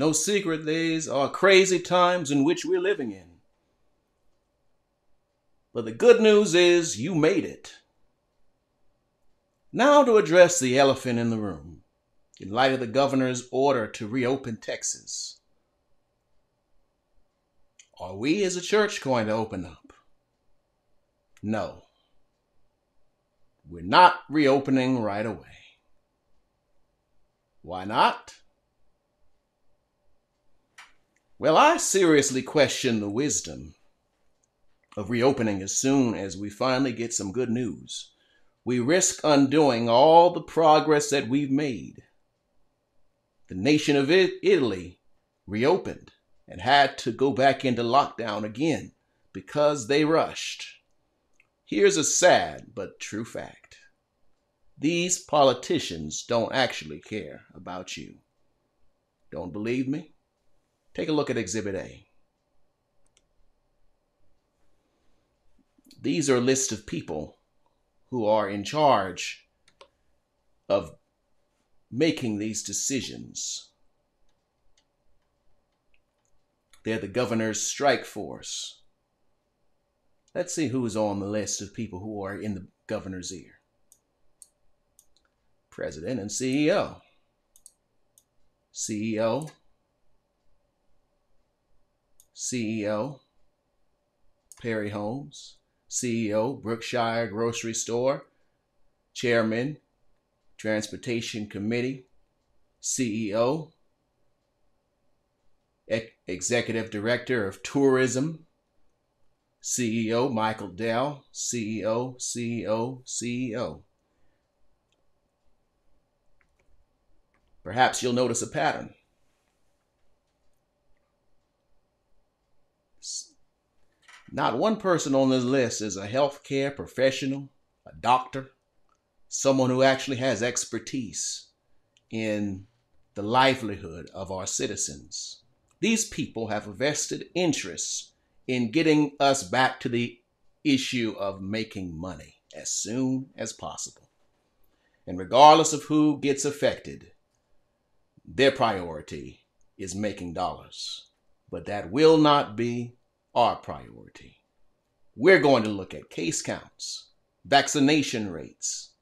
No secret these are crazy times in which we're living in. But the good news is you made it. Now to address the elephant in the room, in light of the governor's order to reopen Texas. Are we as a church going to open up? No. We're not reopening right away. Why not? Well, I seriously question the wisdom of reopening as soon as we finally get some good news. We risk undoing all the progress that we've made. The nation of Italy reopened and had to go back into lockdown again because they rushed. Here's a sad but true fact these politicians don't actually care about you. Don't believe me? Take a look at Exhibit A. These are a list of people who are in charge of making these decisions. They're the governor's strike force. Let's see who's on the list of people who are in the governor's ear. President and CEO. CEO. CEO. Perry Holmes, CEO, Brookshire Grocery Store. Chairman, Transportation Committee. CEO, Executive Director of Tourism, CEO Michael Dell, CEO, CEO, CEO. Perhaps you'll notice a pattern. Not one person on this list is a healthcare professional, a doctor, someone who actually has expertise in the livelihood of our citizens. These people have a vested interest in getting us back to the issue of making money as soon as possible. And regardless of who gets affected, their priority is making dollars. But that will not be our priority. We're going to look at case counts, vaccination rates,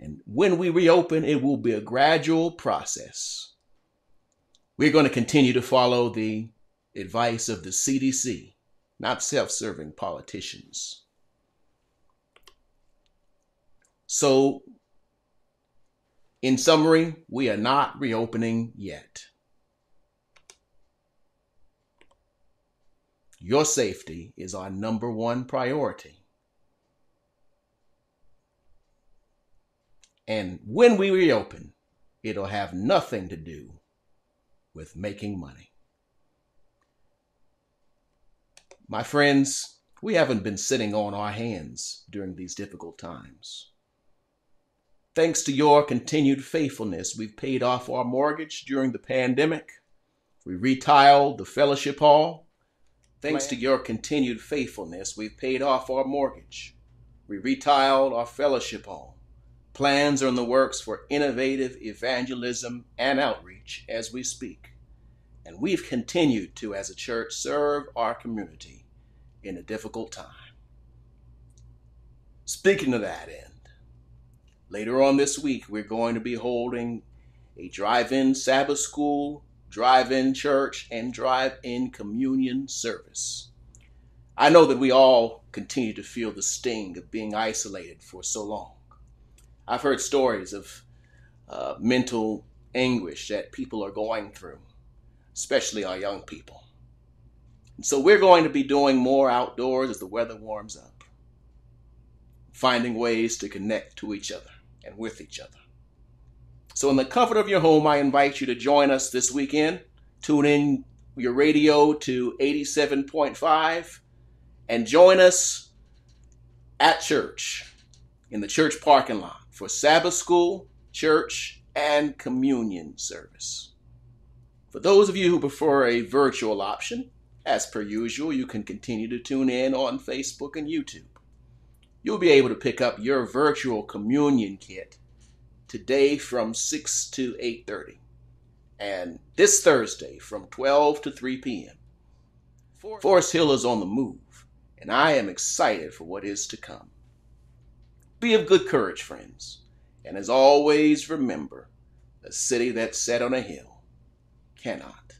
and when we reopen, it will be a gradual process. We're going to continue to follow the advice of the CDC not self serving politicians. So, in summary, we are not reopening yet. Your safety is our number one priority. And when we reopen, it'll have nothing to do with making money. My friends, we haven't been sitting on our hands during these difficult times. Thanks to your continued faithfulness, we've paid off our mortgage during the pandemic. We retiled the fellowship hall. Thanks to your continued faithfulness, we've paid off our mortgage. We retiled our fellowship hall. Plans are in the works for innovative evangelism and outreach as we speak. And we've continued to, as a church, serve our community in a difficult time. Speaking to that end, later on this week, we're going to be holding a drive in Sabbath school, drive in church, and drive in communion service. I know that we all continue to feel the sting of being isolated for so long. I've heard stories of uh, mental anguish that people are going through especially our young people. And so we're going to be doing more outdoors as the weather warms up, finding ways to connect to each other and with each other. So, in the comfort of your home, I invite you to join us this weekend. Tune in your radio to 87.5 and join us at church in the church parking lot for Sabbath school, church, and communion service. For those of you who prefer a virtual option, as per usual, you can continue to tune in on Facebook and YouTube. You'll be able to pick up your virtual communion kit today from 6 to 8:30. and this Thursday from 12 to 3 p.m. Forest Hill is on the move, and I am excited for what is to come. Be of good courage, friends, and as always, remember a city that's set on a hill cannot